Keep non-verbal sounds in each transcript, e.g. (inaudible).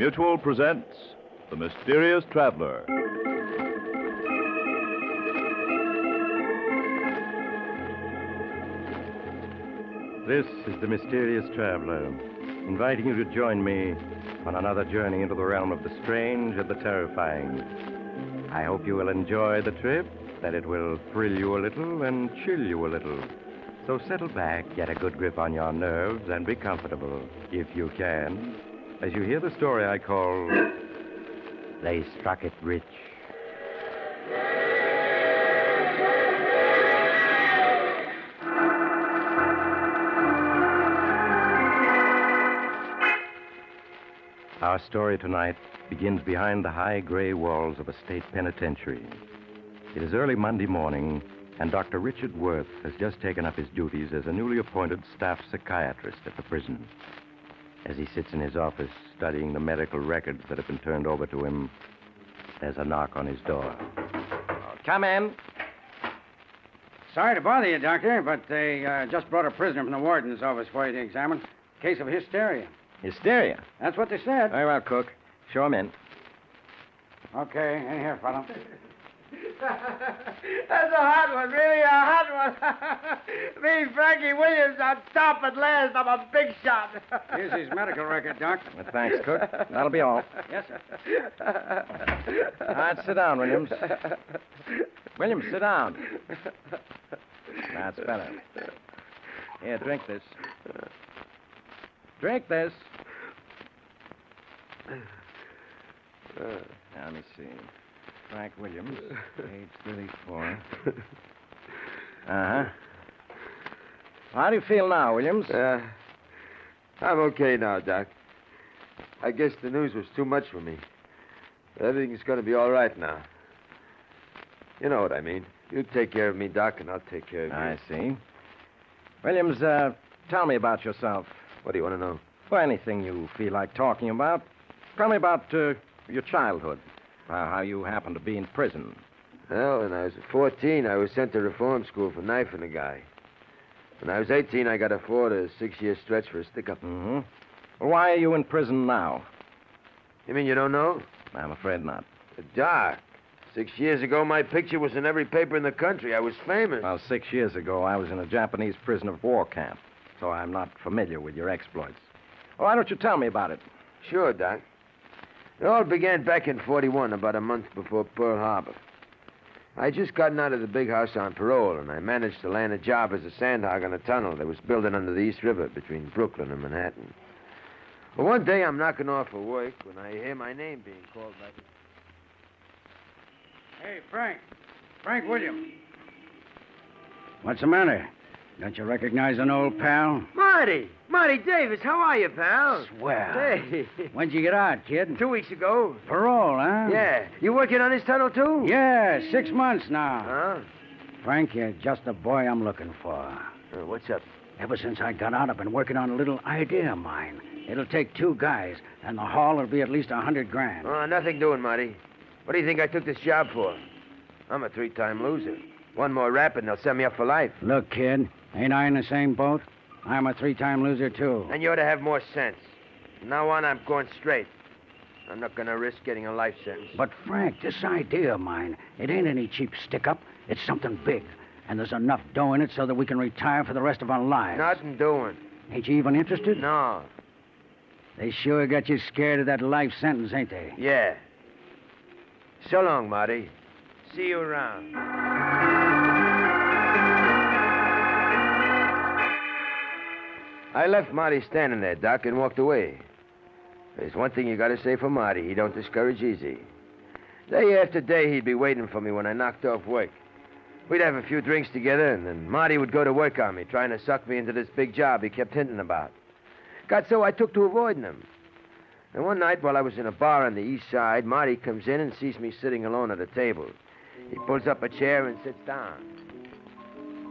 Mutual presents The Mysterious Traveler. This is the Mysterious Traveler, inviting you to join me on another journey into the realm of the strange and the terrifying. I hope you will enjoy the trip, that it will thrill you a little and chill you a little. So settle back, get a good grip on your nerves, and be comfortable, if you can, as you hear the story I call They Struck It Rich. Our story tonight begins behind the high gray walls of a state penitentiary. It is early Monday morning, and Dr. Richard Worth has just taken up his duties as a newly appointed staff psychiatrist at the prison. As he sits in his office studying the medical records that have been turned over to him, there's a knock on his door. Come in. Sorry to bother you, Doctor, but they uh, just brought a prisoner from the warden's office for you to examine. Case of hysteria. Hysteria. That's what they said. Very well, Cook. Show him in. Okay, in here, fellow. (laughs) That's a hot one, really a hot one. (laughs) Me, Frankie Williams, on top at last. I'm a big shot. (laughs) Here's his medical record, Doc. Well, thanks, Cook. That'll be all. Yes, sir. All right, sit down, Williams. Williams, sit down. That's better. Here, drink this. Drink this. Now, let me see. Frank Williams, (laughs) age 34. Uh huh. How do you feel now, Williams? Uh, I'm okay now, Doc. I guess the news was too much for me. Everything's going to be all right now. You know what I mean. You take care of me, Doc, and I'll take care of you. I see. Williams, uh, tell me about yourself. What do you want to know? Well, anything you feel like talking about. Tell me about uh, your childhood. How you happened to be in prison. Well, when I was 14, I was sent to reform school for knifing a guy. When I was 18, I got a four to six year stretch for a stick up. Mm-hmm. Well, why are you in prison now? You mean you don't know? I'm afraid not. Doc, six years ago, my picture was in every paper in the country. I was famous. Well, six years ago, I was in a Japanese prisoner of war camp, so I'm not familiar with your exploits. Well, why don't you tell me about it? Sure, Doc. It all began back in 41, about a month before Pearl Harbor. I just gotten out of the big house on parole, and I managed to land a job as a sandhog on a tunnel that was building under the East River between Brooklyn and Manhattan. Well, one day I'm knocking off for work when I hear my name being called by the... Hey, Frank. Frank Williams. What's the matter? Don't you recognize an old pal? Marty! Marty Davis, how are you, pal? Swell. Hey. When'd you get out, kid? Two weeks ago. Parole, huh? Yeah. You working on this tunnel, too? Yeah, six months now. Huh? Frank, you're just the boy I'm looking for. Uh, what's up? Ever since I got out, I've been working on a little idea of mine. It'll take two guys, and the haul will be at least a hundred grand. Oh, nothing doing, Marty. What do you think I took this job for? I'm a three-time loser. One more rap and they'll send me up for life. Look, kid, ain't I in the same boat? I'm a three-time loser, too. And you ought to have more sense. From now on, I'm going straight. I'm not going to risk getting a life sentence. But, Frank, this idea of mine, it ain't any cheap stick-up. It's something big. And there's enough dough in it so that we can retire for the rest of our lives. Nothing doing. Ain't you even interested? No. They sure got you scared of that life sentence, ain't they? Yeah. So long, Marty. See you around. I left Marty standing there, Doc, and walked away. There's one thing you gotta say for Marty. He don't discourage easy. Day after day, he'd be waiting for me when I knocked off work. We'd have a few drinks together, and then Marty would go to work on me, trying to suck me into this big job he kept hinting about. Got so I took to avoiding him. And one night, while I was in a bar on the east side, Marty comes in and sees me sitting alone at a table. He pulls up a chair and sits down.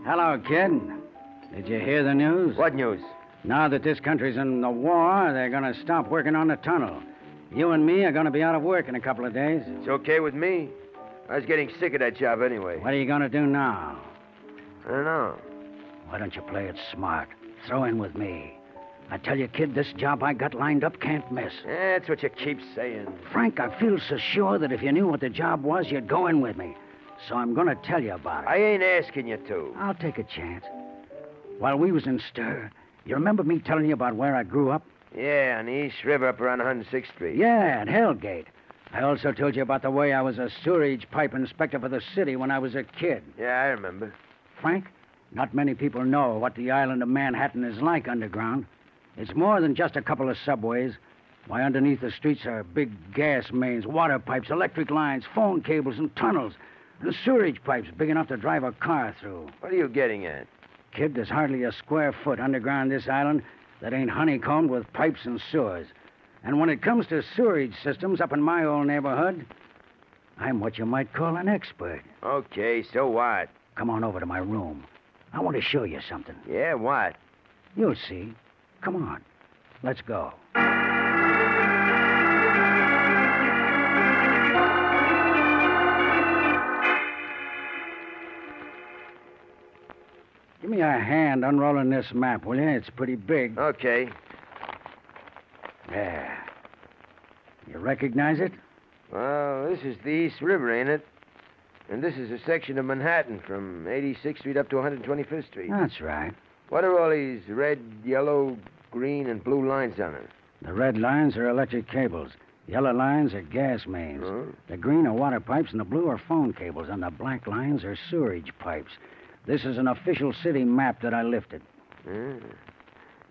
Hello, kid. Did you hear the news? What news? Now that this country's in the war, they're going to stop working on the tunnel. You and me are going to be out of work in a couple of days. It's okay with me. I was getting sick of that job anyway. What are you going to do now? I don't know. Why don't you play it smart? throw in with me. I tell you, kid, this job I got lined up can't miss. That's what you keep saying. Frank, I feel so sure that if you knew what the job was, you'd go in with me. So I'm going to tell you about it. I ain't asking you to. I'll take a chance. While we was in stir, you remember me telling you about where I grew up? Yeah, on the East River up around 106th Street. Yeah, at Hellgate. I also told you about the way I was a sewerage pipe inspector for the city when I was a kid. Yeah, I remember. Frank, not many people know what the island of Manhattan is like underground. It's more than just a couple of subways. Why, underneath the streets are big gas mains, water pipes, electric lines, phone cables, and tunnels. And sewerage pipes big enough to drive a car through. What are you getting at? Kid, there's hardly a square foot underground this island that ain't honeycombed with pipes and sewers. And when it comes to sewerage systems up in my old neighborhood, I'm what you might call an expert. Okay, so what? Come on over to my room. I want to show you something. Yeah, what? You'll see. Come on. Let's go. Give me a hand unrolling this map, will you? It's pretty big. Okay. There. You recognize it? Well, this is the East River, ain't it? And this is a section of Manhattan from 86th Street up to 125th Street. That's right. What are all these red, yellow, green, and blue lines on it? The red lines are electric cables. Yellow lines are gas mains. Huh? The green are water pipes, and the blue are phone cables, and the black lines are sewerage pipes. This is an official city map that I lifted. Ah.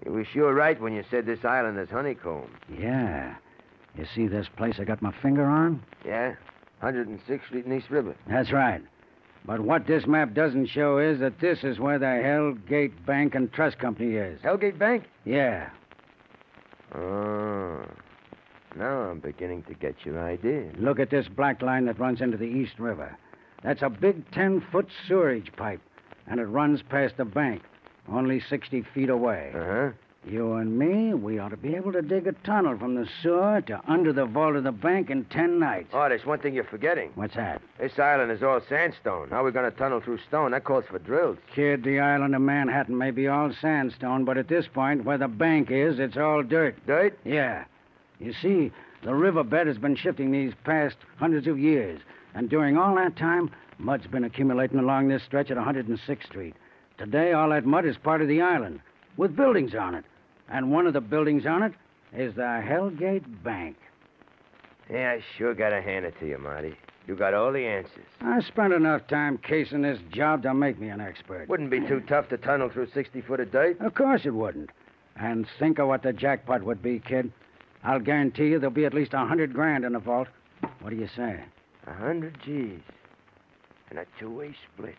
You were sure right when you said this island is honeycomb. Yeah. You see this place I got my finger on? Yeah? 106th Street and East River. That's right. But what this map doesn't show is that this is where the Hellgate Bank and Trust Company is. Hellgate Bank? Yeah. Oh. Now I'm beginning to get your idea. Look at this black line that runs into the East River. That's a big 10 foot sewerage pipe, and it runs past the bank, only 60 feet away. Uh huh. You and me, we ought to be able to dig a tunnel from the sewer to under the vault of the bank in 10 nights. Oh, there's one thing you're forgetting. What's that? This island is all sandstone. How are we going to tunnel through stone? That calls for drills. Kid, the island of Manhattan may be all sandstone, but at this point, where the bank is, it's all dirt. Dirt? Yeah. You see, the riverbed has been shifting these past hundreds of years, and during all that time, mud's been accumulating along this stretch at 106th Street. Today, all that mud is part of the island, with buildings on it. And one of the buildings on it is the Hellgate Bank. Yeah, I sure got to hand it to you, Marty. You got all the answers. I spent enough time casing this job to make me an expert. Wouldn't be too tough to tunnel through 60 foot of dirt. Of course it wouldn't. And think of what the jackpot would be, kid. I'll guarantee you there'll be at least a hundred grand in the vault. What do you say? A hundred G's. And a two-way split.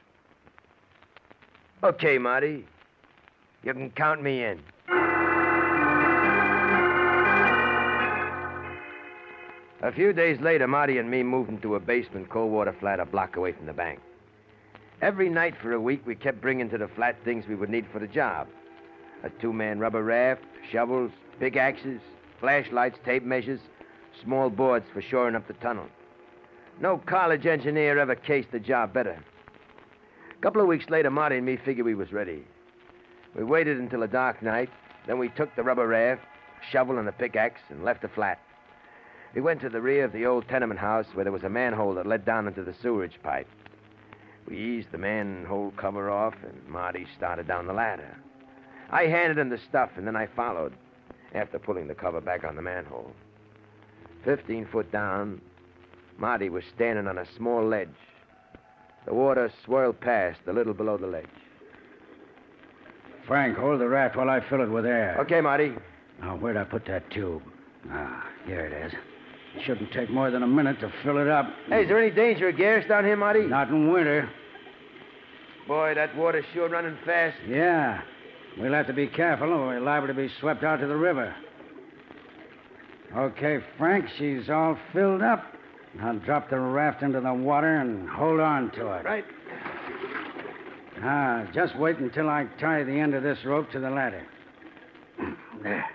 Okay, Marty. You can count me in. A few days later, Marty and me moved into a basement cold water flat a block away from the bank. Every night for a week, we kept bringing to the flat things we would need for the job. A two-man rubber raft, shovels, pickaxes, flashlights, tape measures, small boards for shoring up the tunnel. No college engineer ever cased the job better. A couple of weeks later, Marty and me figured we was ready. We waited until a dark night, then we took the rubber raft, shovel, and a pickaxe and left the flat. We went to the rear of the old tenement house where there was a manhole that led down into the sewerage pipe. We eased the manhole cover off, and Marty started down the ladder. I handed him the stuff, and then I followed, after pulling the cover back on the manhole. Fifteen foot down, Marty was standing on a small ledge. The water swirled past a little below the ledge. Frank, hold the raft while I fill it with air. Okay, Marty. Now, where'd I put that tube? Ah, here it is. It shouldn't take more than a minute to fill it up. Hey, is there any danger of gas down here, Marty? Not in winter. Boy, that water's sure running fast. Yeah. We'll have to be careful or we're liable to be swept out to the river. Okay, Frank, she's all filled up. Now drop the raft into the water and hold on to it. Right. Ah, just wait until I tie the end of this rope to the ladder. (clears throat) There.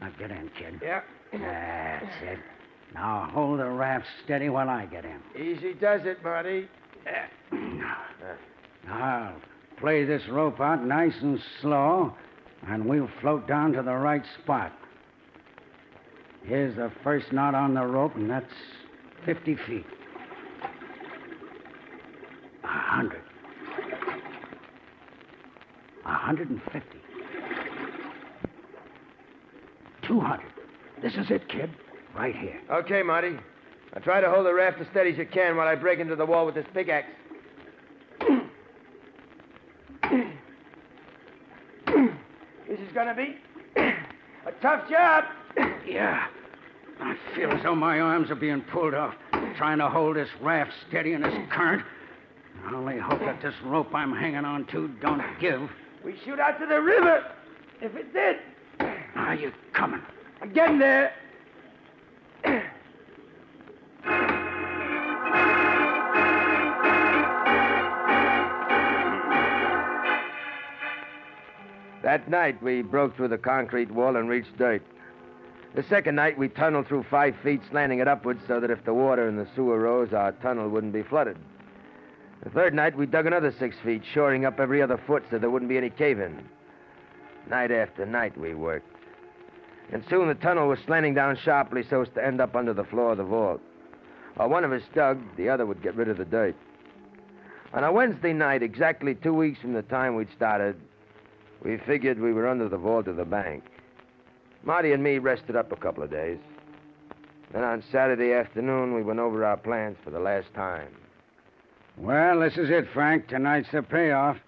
Now get in, kid. Yeah. That's it. Now hold the raft steady while I get in. Easy does it, buddy. (clears throat) Now I'll play this rope out nice and slow and we'll float down to the right spot. Here's the first knot on the rope, and that's 50 feet. A hundred. A hundred and fifty. Two hundred. This is it, kid. Right here. Okay, Marty. Now try to hold the raft as steady as you can while I break into the wall with this pickaxe. this is gonna be a tough job. Yeah. I feel as though my arms are being pulled off, trying to hold this raft steady in this current. I only hope that this rope I'm hanging on to don't give. We shoot out to the river. If it did, Are you coming? I'm getting there. That night, we broke through the concrete wall and reached dirt. The second night, we tunneled through five feet, slanting it upwards so that if the water in the sewer rose, our tunnel wouldn't be flooded. The third night, we dug another six feet, shoring up every other foot so there wouldn't be any cave in. Night after night, we worked. And soon the tunnel was slanting down sharply so as to end up under the floor of the vault. While one of us dug, the other would get rid of the dirt. On a Wednesday night, exactly two weeks from the time we'd started, we figured we were under the vault of the bank. Marty and me rested up a couple of days. Then on Saturday afternoon, we went over our plans for the last time. Well, this is it, Frank. Tonight's the payoff.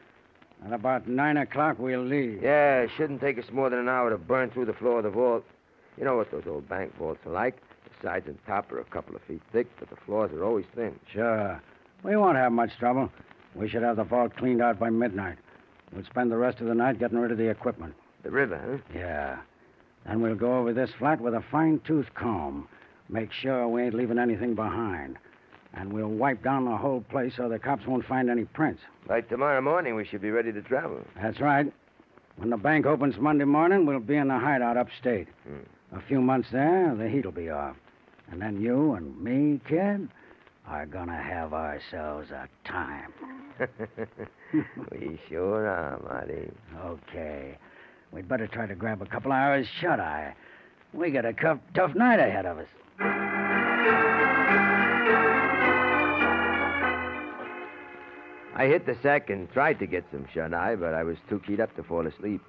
At about nine o'clock, we'll leave. Yeah, it shouldn't take us more than an hour to burn through the floor of the vault. You know what those old bank vaults are like. The sides and top are a couple of feet thick, but the floors are always thin. Sure. We won't have much trouble. We should have the vault cleaned out by midnight. We'll spend the rest of the night getting rid of the equipment. The river, huh? Yeah. Then we'll go over this flat with a fine tooth comb. Make sure we ain't leaving anything behind. And we'll wipe down the whole place so the cops won't find any prints. By tomorrow morning, we should be ready to travel. That's right. When the bank opens Monday morning, we'll be in the hideout upstate. Hmm. A few months there, the heat'll be off. And then you and me, kid, are gonna have ourselves a time. (laughs) we sure are, Marty. Okay. We'd better try to grab a couple hours shut eye. We got a tough, night ahead of us. I hit the sack and tried to get some shut eye, but I was too keyed up to fall asleep.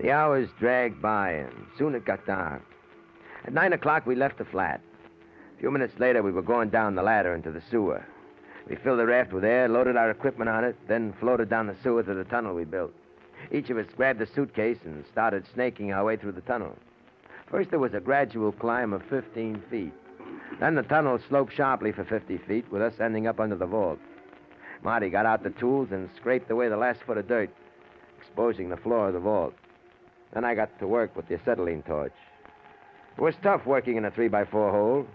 The hours dragged by, and soon it got dark. At nine o'clock, we left the flat. A few minutes later, we were going down the ladder into the sewer. We filled the raft with air, loaded our equipment on it, then floated down the sewer to the tunnel we built. Each of us grabbed a suitcase and started snaking our way through the tunnel. First, there was a gradual climb of 15 feet. Then the tunnel sloped sharply for 50 feet, with us ending up under the vault. Marty got out the tools and scraped away the last foot of dirt, exposing the floor of the vault. Then I got to work with the acetylene torch. It was tough working in a three by four hole.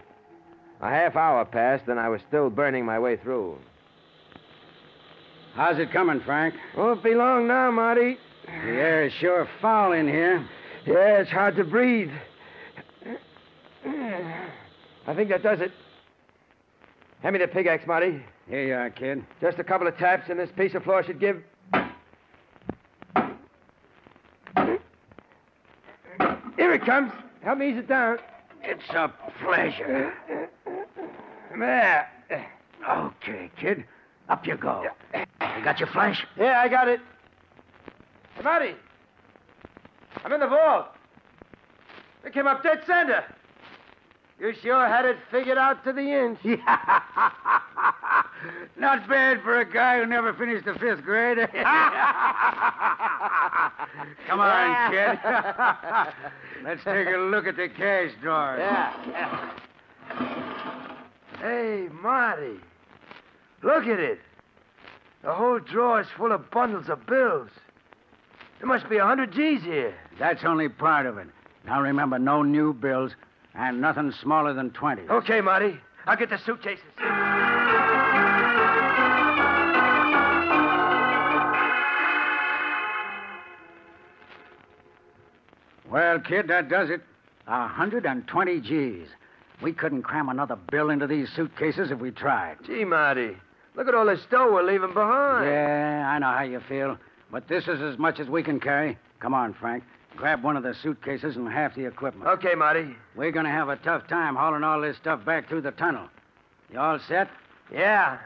A half hour passed, and I was still burning my way through. How's it coming, Frank? Won't be long now, Marty. The air is sure foul in here. Yeah, it's hard to breathe. I think that does it. Hand me the pickaxe, Marty. Here you are, kid. Just a couple of taps, and this piece of floor should give. Here it comes. Help me ease it down. It's a pleasure. There. Okay, kid. Up you go. You got your flash? Yeah, I got it. Hey, Marty. I'm in the vault. They came up dead center. You sure had it figured out to the inch. (laughs) Not bad for a guy who never finished the fifth grade. (laughs) Come on, kid. (laughs) Let's take a look at the cash drawer. Yeah. Hey, Marty. Look at it. The whole drawer is full of bundles of bills. There must be a hundred G's here. That's only part of it. Now remember, no new bills and nothing smaller than 20. Okay, Marty. I'll get the suitcases. Well, kid, that does it. A 120 G's. We couldn't cram another bill into these suitcases if we tried. Gee, Marty. Look at all this dough we're leaving behind. Yeah, I know how you feel. But this is as much as we can carry. Come on, Frank. Grab one of the suitcases and half the equipment. Okay, Marty. We're going to have a tough time hauling all this stuff back through the tunnel. You all set? Yeah.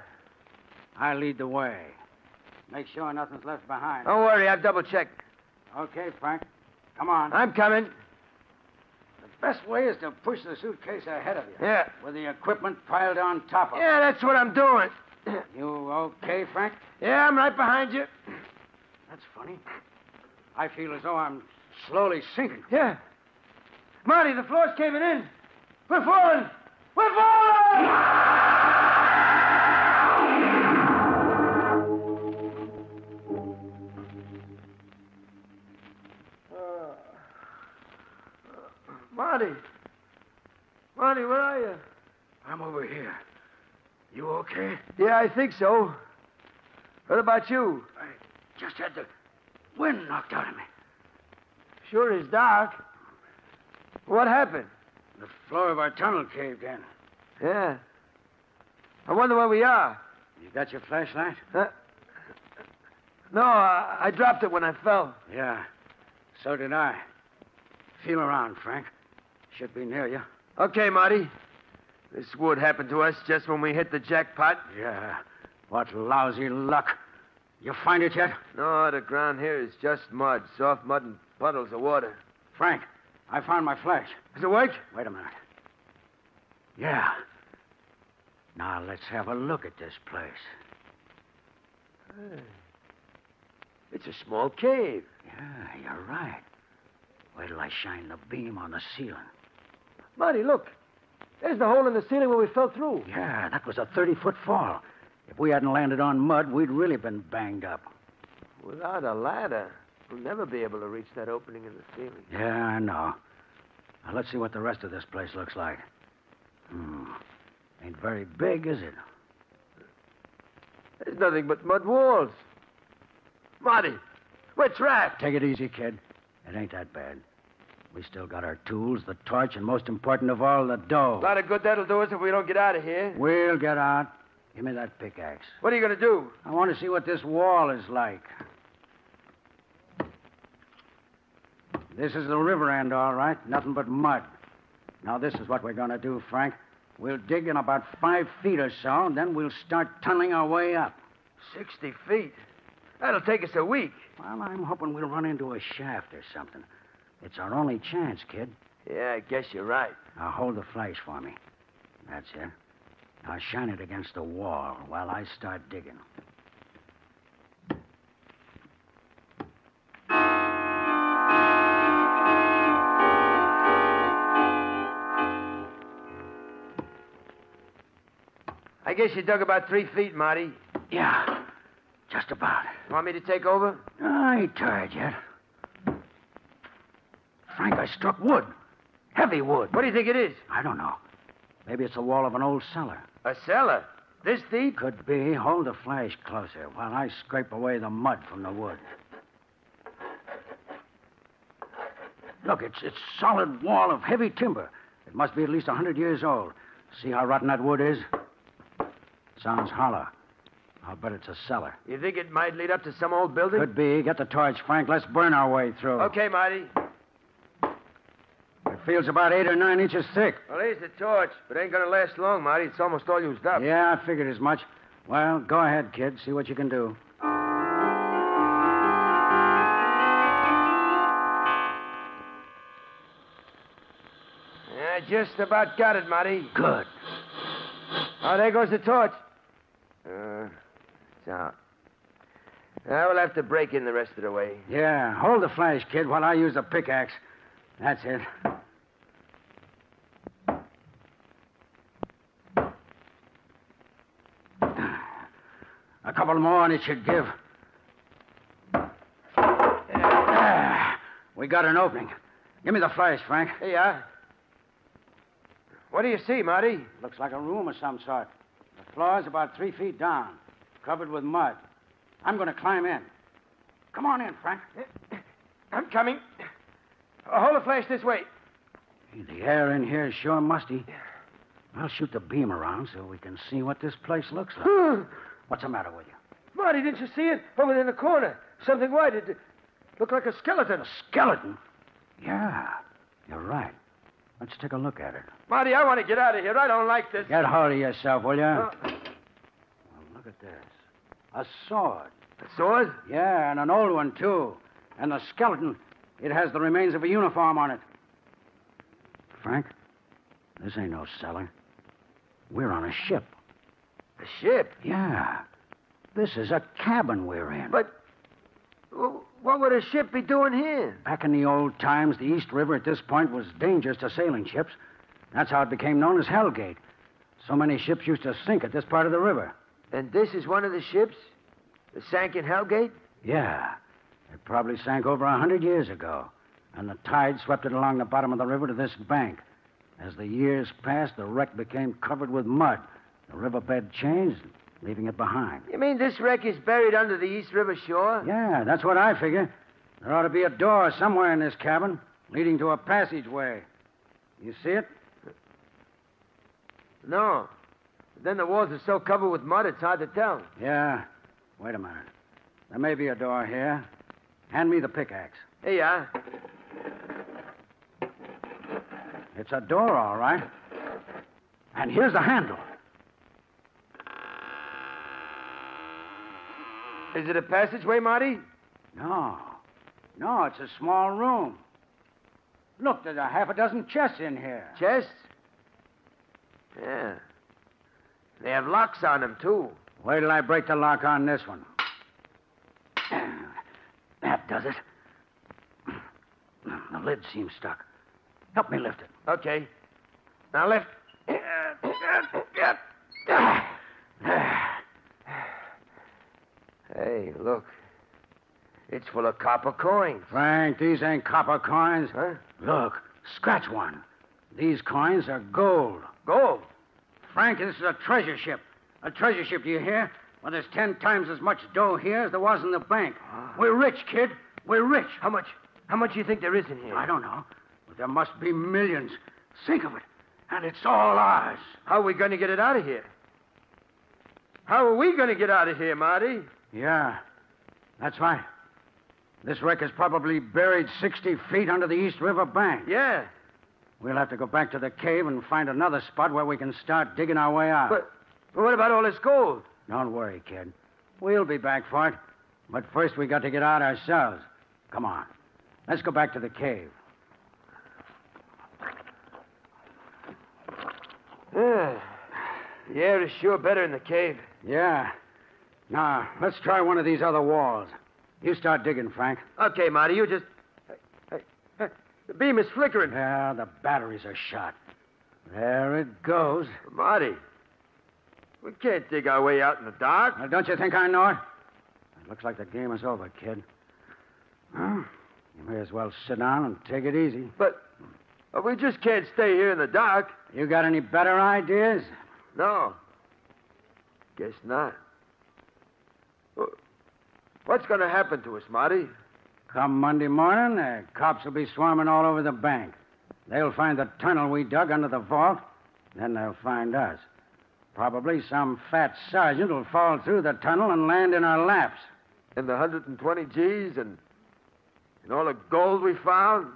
I lead the way. Make sure nothing's left behind. Don't worry, I've double checked. Okay, Frank. Come on. I'm coming. The best way is to push the suitcase ahead of you. Yeah. With the equipment piled on top of it. Yeah, that's what I'm doing. (clears throat) You okay, Frank? Yeah, I'm right behind you. (clears throat) That's funny. I feel as though I'm slowly sinking. Yeah. Marty, the floor's caving in. We're falling. We're falling! Uh, Marty. Marty, where are you? I'm over here. You okay? Yeah, I think so. What about you? I just had the wind knocked out of me. Sure is dark. What happened? The floor of our tunnel caved in. Yeah. I wonder where we are. You got your flashlight? Huh? No, I, I dropped it when I fell. Yeah. So did I. Feel around, Frank. Should be near you. Okay, Marty. This would happen to us just when we hit the jackpot. Yeah. What lousy luck. You find it yet? No, the ground here is just mud, soft mud and puddles of water. Frank, I found my flash. Does it work? Wait a minute. Yeah. Now let's have a look at this place. It's a small cave. Yeah, you're right. Wait till I shine the beam on the ceiling. Marty, look. There's the hole in the ceiling where we fell through. Yeah, that was a 30 foot fall. If we hadn't landed on mud, we'd really been banged up. Without a ladder, we'll never be able to reach that opening in the ceiling. Yeah, I know. Now, let's see what the rest of this place looks like. Hmm. Ain't very big, is it? There's nothing but mud walls. Marty, we're trapped. Take it easy, kid. It ain't that bad. We still got our tools, the torch, and most important of all, the dough. A lot of good that'll do us if we don't get out of here. We'll get out. Give me that pickaxe. What are you going to do? I want to see what this wall is like. This is the river end, all right. Nothing but mud. Now, this is what we're going to do, Frank. We'll dig in about five feet or so, and then we'll start tunneling our way up. 60 feet. That'll take us a week. Well, I'm hoping we'll run into a shaft or something. It's our only chance, kid. Yeah, I guess you're right. Now, hold the flash for me. That's it. Now, shine it against the wall while I start digging. I guess you dug about three feet, Marty. Yeah, just about. Want me to take over? I ain't tired yet. Frank, I struck wood. Heavy wood. What do you think it is? I don't know. Maybe it's the wall of an old cellar. A cellar. This deep? Could be. Hold the flash closer while I scrape away the mud from the wood. Look, it's it's solid wall of heavy timber. It must be at least a hundred years old. See how rotten that wood is? Sounds hollow. I'll bet it's a cellar. You think it might lead up to some old building? Could be. Get the torch, Frank. Let's burn our way through. Okay, Marty. Feels about eight or nine inches thick. Well, here's the torch, but it ain't gonna last long, Marty. It's almost all used up. Yeah, I figured as much. Well, go ahead, kid. See what you can do. Yeah, just about got it, Marty. Good. Oh, there goes the torch. Uh, it's out. I will have to break in the rest of the way. Yeah, hold the flash, kid, while I use the pickaxe. That's it. A couple more and it should give. We got an opening. Give me the flash, Frank. Here you are. What do you see, Marty? Looks like a room of some sort. The floor's about three feet down, covered with mud. I'm going to climb in. Come on in, Frank. I'm coming. Hold the flash this way. The air in here is sure musty. I'll shoot the beam around so we can see what this place looks like. (sighs) (laughs) What's the matter with you? Marty, didn't you see it? Over there in the corner. something white. It looked like a skeleton. A skeleton? Yeah, you're right. Let's take a look at it. Marty, I want to get out of here. I don't like this. Get hold of yourself, will you? Uh, Well, look at this. A sword. a sword? Yeah, and an old one, too. And the skeleton, it has the remains of a uniform on it. Frank, this ain't no cellar. We're on a ship. A ship? Yeah. This is a cabin we're in. But wh- what would a ship be doing here? Back in the old times, the East River at this point was dangerous to sailing ships. That's how it became known as Hellgate. So many ships used to sink at this part of the river. And this is one of the ships that sank in Hellgate? Yeah. It probably sank over a hundred years ago. And the tide swept it along the bottom of the river to this bank. As the years passed, the wreck became covered with mud. The riverbed changed, leaving it behind. You mean this wreck is buried under the East River shore? Yeah, that's what I figure. There ought to be a door somewhere in this cabin leading to a passageway. You see it? No. Then the walls are so covered with mud, it's hard to tell. Yeah. Wait a minute. There may be a door here. Hand me the pickaxe. Here you are. It's a door, all right. And here's the handle. Is it a passageway, Marty? No. No, it's a small room. Look, there's a half a dozen chests in here. Chests? Yeah. They have locks on them, too. Wait till I break the lock on this one. (clears throat) That does it. The lid seems stuck. Help me lift it. Okay. Now lift. (clears throat) (clears throat) Hey, look. It's full of copper coins. Frank, these ain't copper coins. Huh? Look, scratch one. These coins are gold. Gold. Frank, this is a treasure ship. A treasure ship, do you hear? Well, there's ten times as much dough here as there was in the bank. Ah. We're rich, kid. We're rich. How much? How much do you think there is in here? I don't know, but there must be millions. Think of it. And it's all ours. How are we going to get it out of here? How are we going to get out of here, Marty? Yeah, that's right. This wreck is probably buried 60 feet under the East River bank. Yeah. We'll have to go back to the cave and find another spot where we can start digging our way out. But, but what about all this gold? Don't worry, kid. We'll be back for it. But first, we got to get out ourselves. Come on. Let's go back to the cave. (sighs) Yeah. The air is sure better in the cave. Yeah. Now, let's try one of these other walls. You start digging, Frank. Okay, Marty, you just. Hey, hey, The beam is flickering. Yeah, the batteries are shot. There it goes. Marty, we can't dig our way out in the dark. Well, don't you think I know it? It looks like the game is over, kid. You may as well sit down and take it easy. But, but we just can't stay here in the dark. You got any better ideas? No. Guess not. Wh- What's going to happen to us, Marty? Come Monday morning, the cops will be swarming all over the bank. They'll find the tunnel we dug under the vault. Then they'll find us. Probably some fat sergeant will fall through the tunnel and land in our laps. And the 120 G's and, and all the gold we found?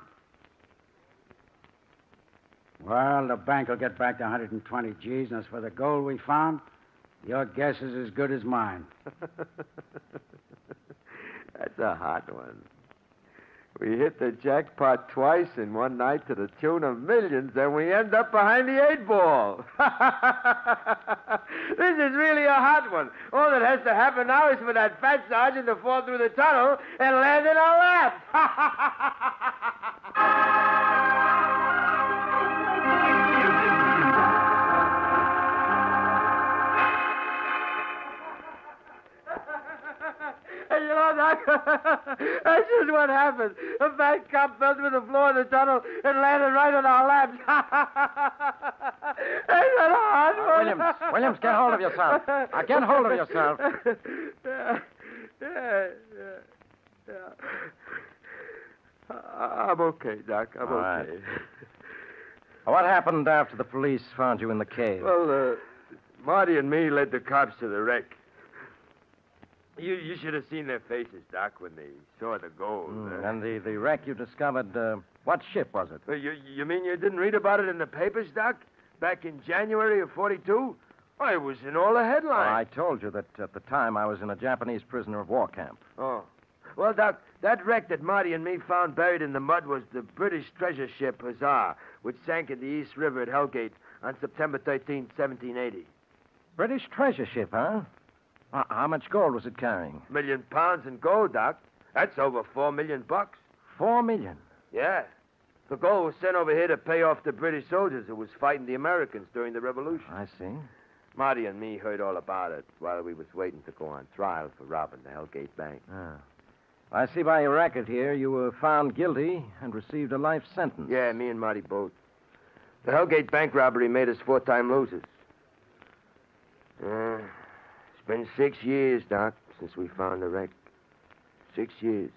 Well, the bank will get back the 120 G's, and as for the gold we found, your guess is as good as mine. (laughs) That's a hot one. We hit the jackpot twice in one night to the tune of millions, and we end up behind the eight ball. (laughs) this is really a hot one. All that has to happen now is for that fat sergeant to fall through the tunnel and land in our lap. (laughs) you know, Doc, (laughs) that's just what happened. A fat cop fell through the floor of the tunnel and landed right on our laps. (laughs) Ain't that hard? Uh, Williams, Williams, get hold of yourself. Now, get hold of yourself. yeah, (laughs) yeah, yeah, yeah. I'm okay, Doc. I'm All right. okay. What happened after the police found you in the cave? Well, uh, Marty and me led the cops to the wreck. You, you should have seen their faces, Doc, when they saw the gold. Mm, uh. and the, the wreck you discovered, uh, what ship was it? You, you mean you didn't read about it in the papers, Doc? Back in January of 42? Oh, it was in all the headlines. I told you that at the time I was in a Japanese prisoner of war camp. Oh. Well, Doc, that wreck that Marty and me found buried in the mud was the British treasure ship Hussar, which sank in the East River at Hellgate on September 13, 1780. British treasure ship, huh? Uh, how much gold was it carrying? Million pounds in gold, Doc. That's over four million bucks. Four million. Yeah. The gold was sent over here to pay off the British soldiers who was fighting the Americans during the Revolution. I see. Marty and me heard all about it while we was waiting to go on trial for robbing the Hellgate Bank. Ah. I see by your record here you were found guilty and received a life sentence. Yeah, me and Marty both. The Hellgate bank robbery made us four-time losers. Uh, been six years, Doc, since we found the wreck. Six years.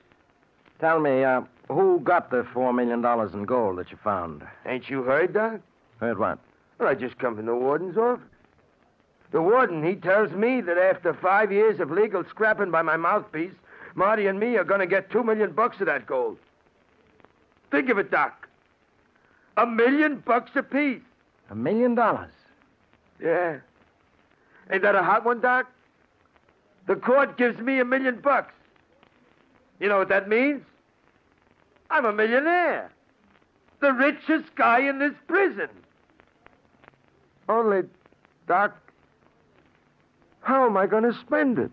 Tell me, uh, who got the four million dollars in gold that you found? Ain't you heard, Doc? Heard what? Well, I just come from the warden's office. The warden, he tells me that after five years of legal scrapping by my mouthpiece, Marty and me are going to get two million bucks of that gold. Think of it, Doc. A million bucks apiece. A million dollars. Yeah. Ain't that a hot one, Doc? The court gives me a million bucks. You know what that means? I'm a millionaire. The richest guy in this prison. Only, Doc, how am I going to spend it?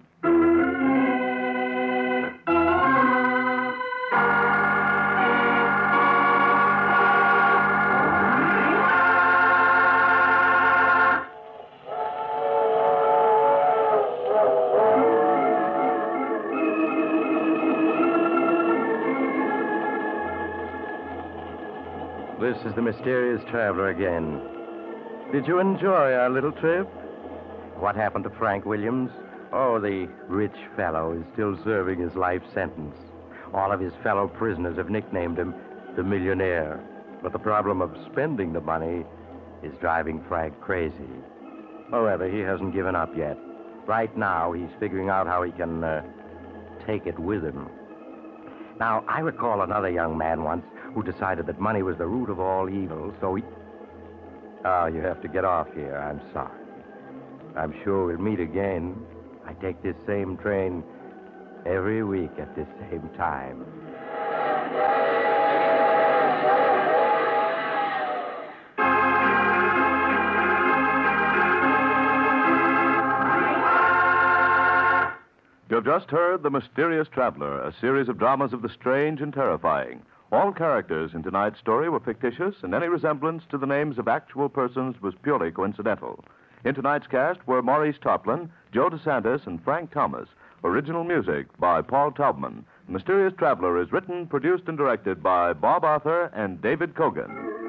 This is the mysterious traveler again. Did you enjoy our little trip? What happened to Frank Williams? Oh, the rich fellow is still serving his life sentence. All of his fellow prisoners have nicknamed him the millionaire. But the problem of spending the money is driving Frank crazy. However, he hasn't given up yet. Right now, he's figuring out how he can uh, take it with him. Now, I recall another young man once who decided that money was the root of all evil, so he. Oh, you have to get off here. I'm sorry. I'm sure we'll meet again. I take this same train every week at this same time. You have just heard The Mysterious Traveler, a series of dramas of the strange and terrifying. All characters in tonight's story were fictitious, and any resemblance to the names of actual persons was purely coincidental. In tonight's cast were Maurice Tarplin, Joe DeSantis, and Frank Thomas. Original music by Paul Taubman. Mysterious Traveler is written, produced, and directed by Bob Arthur and David Kogan.